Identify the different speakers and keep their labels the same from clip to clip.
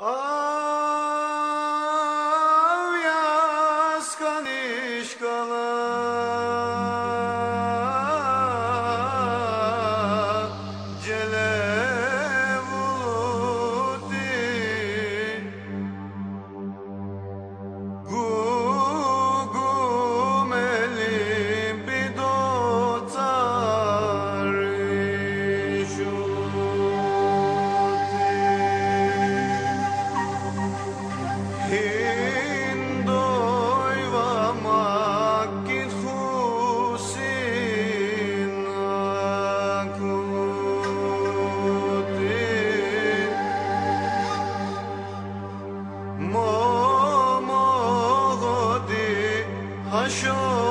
Speaker 1: Avyas kanişkala aşağı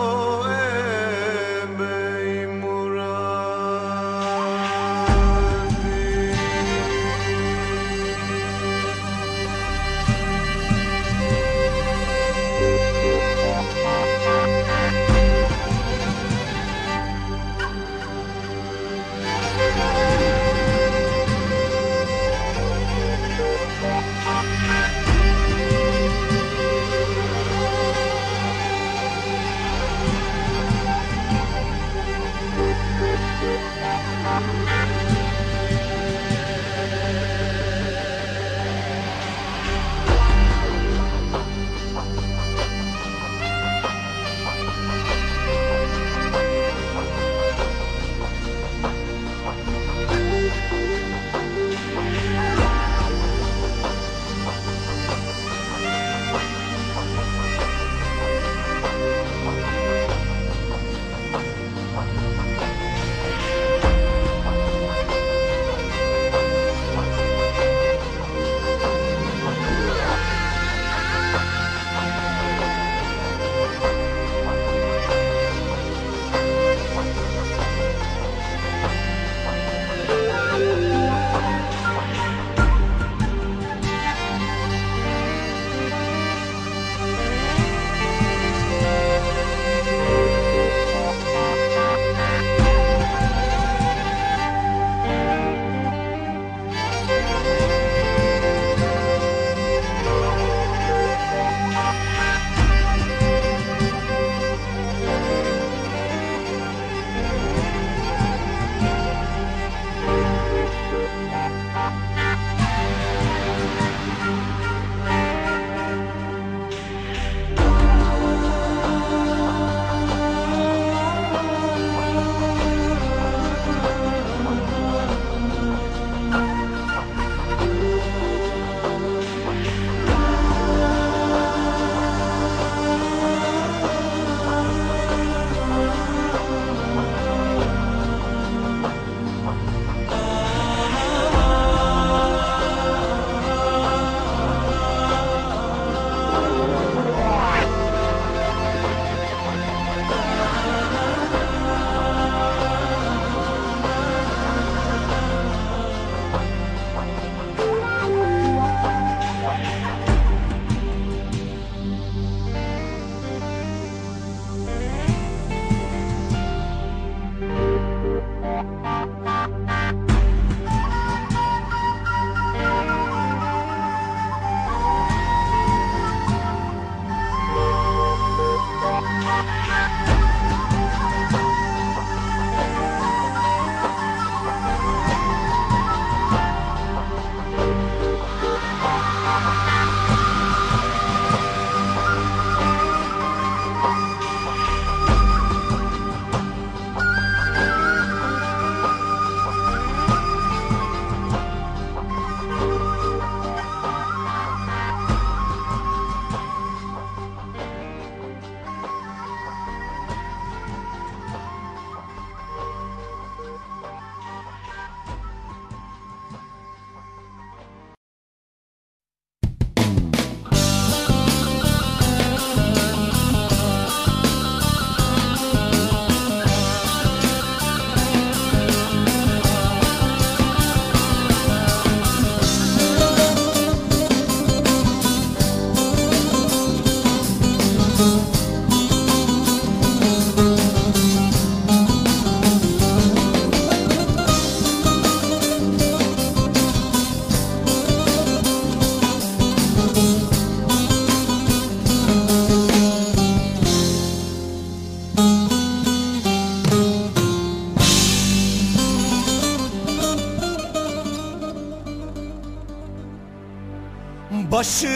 Speaker 2: Başın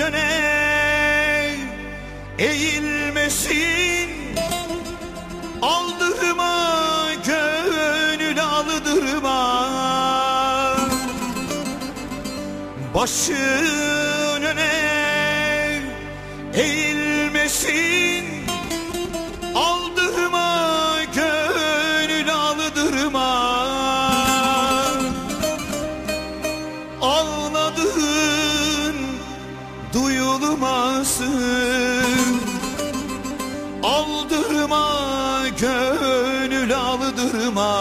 Speaker 2: öne eğilmesin. Aldırma gönül aldırma. Başın öne eğilmesin. Aldırma duyulmasın. Aldırma gönül aldırma.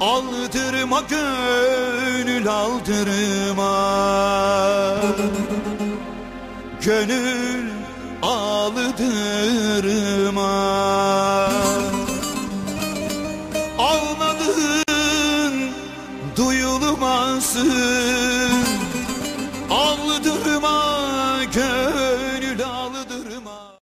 Speaker 2: Aldırma gönül aldırma. Gönül aldırma. Ağladığın duyulmasın.